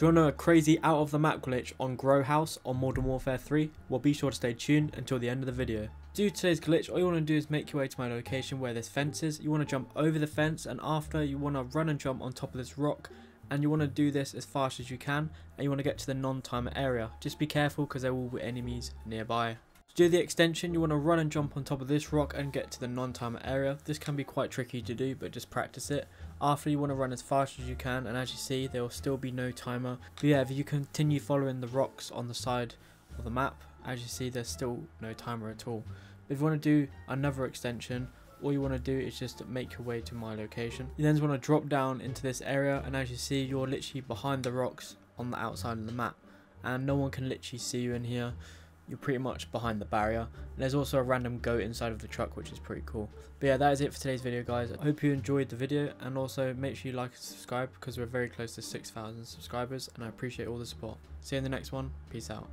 Do you want to know a crazy out of the map glitch on Grow House on Modern Warfare 3? Well be sure to stay tuned until the end of the video. Due to today's glitch, all you want to do is make your way to my location where this fence is. You want to jump over the fence and after you want to run and jump on top of this rock and you want to do this as fast as you can and you want to get to the non-timer area. Just be careful because there will be enemies nearby. To do the extension, you want to run and jump on top of this rock and get to the non-timer area. This can be quite tricky to do, but just practice it. After you want to run as fast as you can, and as you see, there will still be no timer. But yeah, if you continue following the rocks on the side of the map, as you see, there's still no timer at all. But if you want to do another extension, all you want to do is just make your way to my location. You then want to drop down into this area, and as you see, you're literally behind the rocks on the outside of the map. And no one can literally see you in here you're pretty much behind the barrier. And there's also a random goat inside of the truck, which is pretty cool. But yeah, that is it for today's video, guys. I hope you enjoyed the video, and also make sure you like and subscribe because we're very close to 6,000 subscribers, and I appreciate all the support. See you in the next one. Peace out.